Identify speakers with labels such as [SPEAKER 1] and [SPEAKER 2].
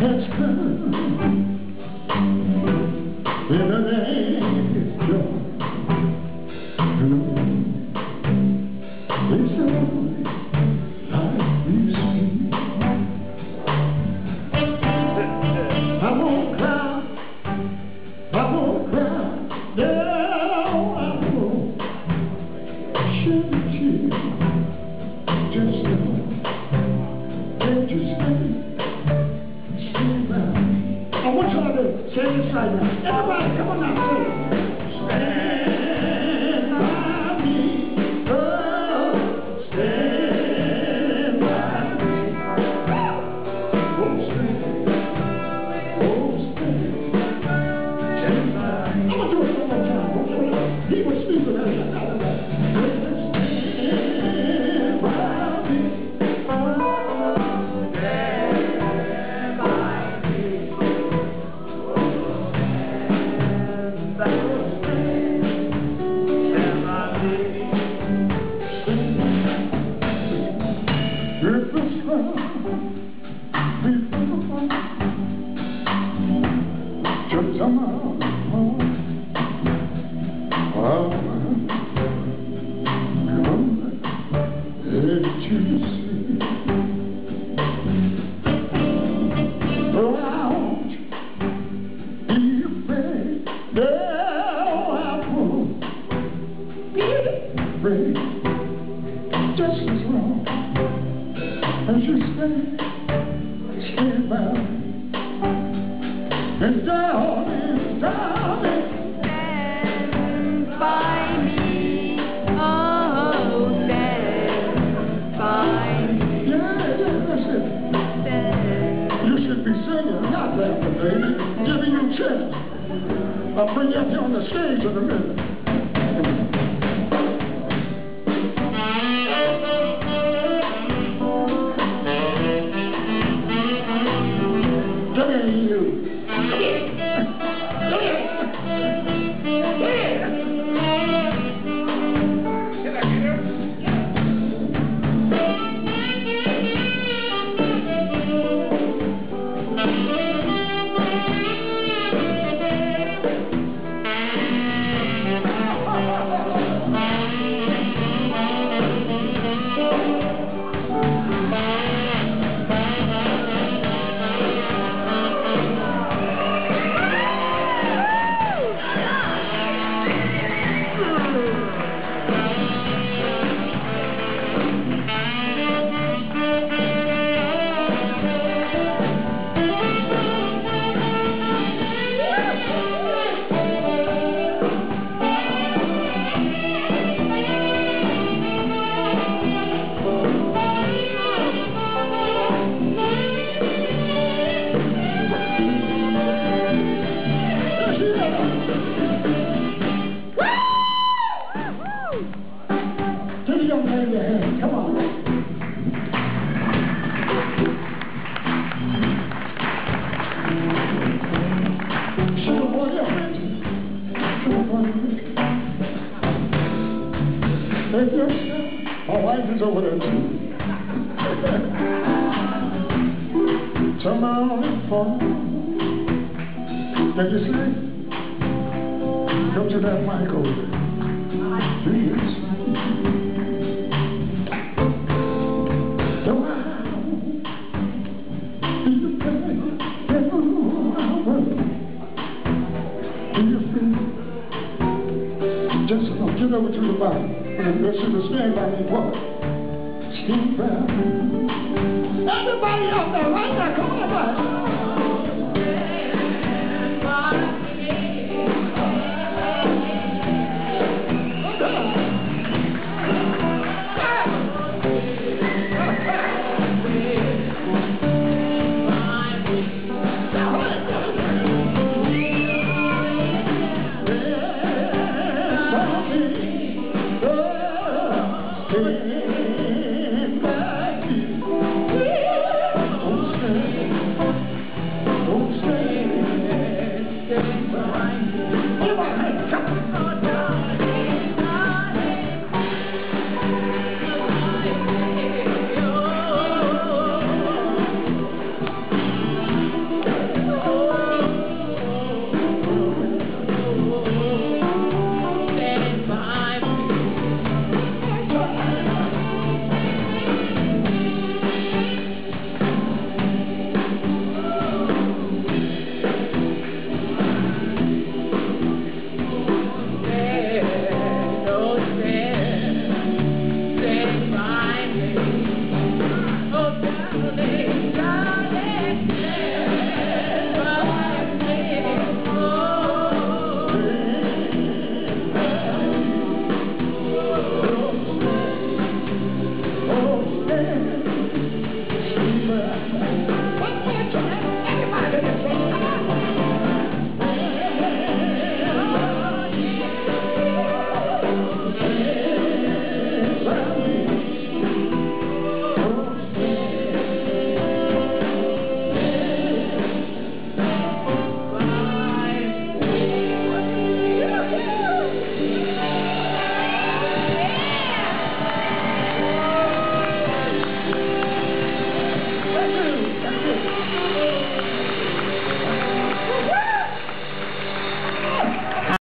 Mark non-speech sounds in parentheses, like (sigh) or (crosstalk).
[SPEAKER 1] has come in the name. I won't cry, I won't cry, no, I won't shed a tear. Just know, can't Everybody, come on now, Oh, I won't be afraid. You a chance. I'll bring you up here on the stage in a minute. Here, you. Boy, your friend. Sugar boy, your friend. Thank you. My wife is over there too. (laughs) Tomorrow fall. Can you sing? Come to that mic over there. Please. Over to the bottom. And listen to stand by me, what? By me. Everybody out there, right now, come on, everybody.